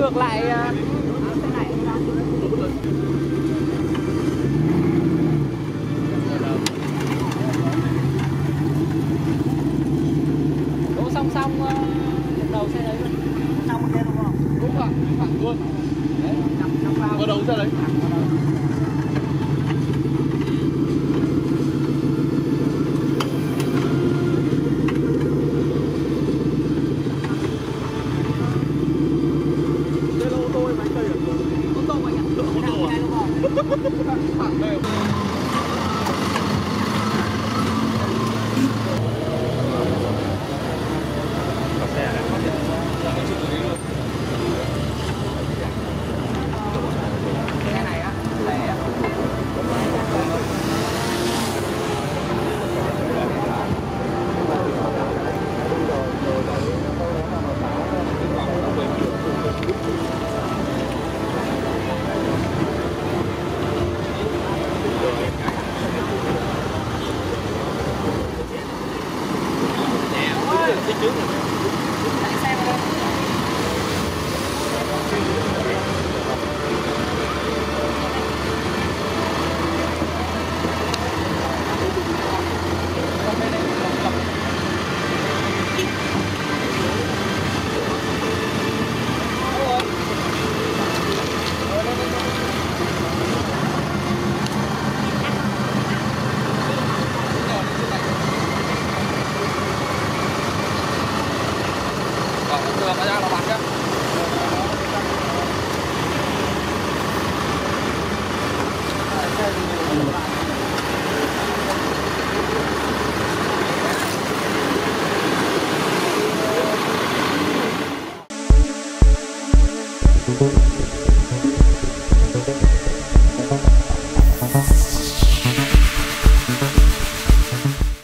ngược lại à. đỗ song song à, đầu xe đấy luôn. Trong kia đúng không đúng ạ thẳng luôn đấy vào đầu xe đấy. Ha ha ha ha! doing it. Ờ, thường ra là bạn nhá Thank